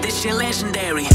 This shit legendary.